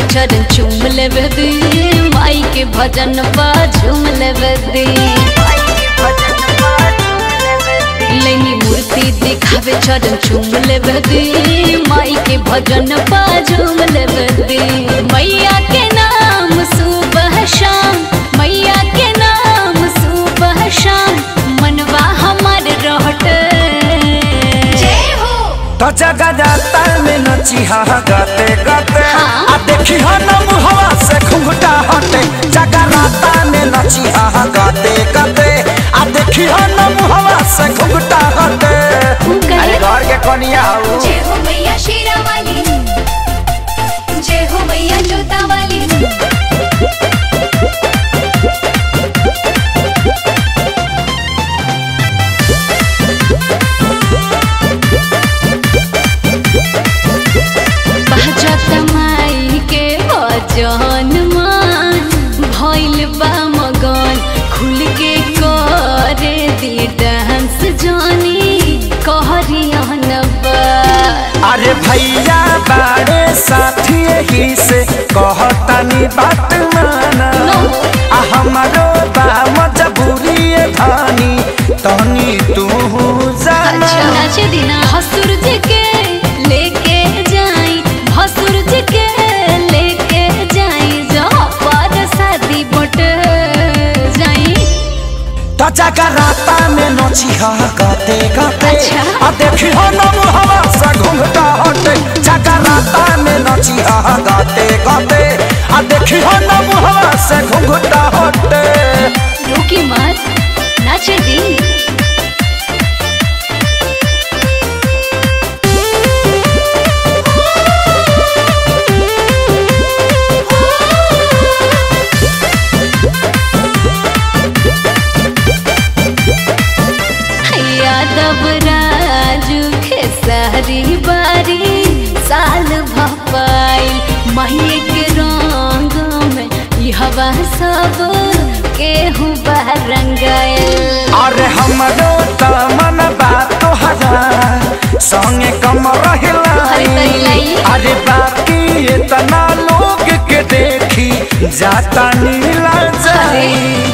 चरण चूम दी। माई के भजन पा झूम दी। लेनी मूर्ति दिखावे चरण चूम दी। माई के भजन पा झूम दी। मैया के नाम सुबह शाम। मैया के नाम सुबह शाम। मनवा हमार रहटे। जय हो। तो जगह जाता में नची हा गाते गाते हाँ। आ देखी हा नम हवा से घुंघटा हटे जगराता ने नची हा अरे भैया बारे साथी ही से कहतानी बात माना। हमारो बा मजबूरी धानी तहनी तू जाना। अच्छा। दिना भसुर जी के लेके जाई भसुर जी के लेके जाई जहाँ पर शादी बट जाई। तो जगह राता में नची हा गाते गाते अच्छा। आ देखी हो नम हवा से घूमता। घूमता हटे रुकी मत नाच दी खेसारी बारी साल भपाई। हवा सब केहू रंगायल अरे हमरो त मन बात तोहरा संगे कम अरे अरे बाकी इतना लोग के देखी जाता नीला जाई।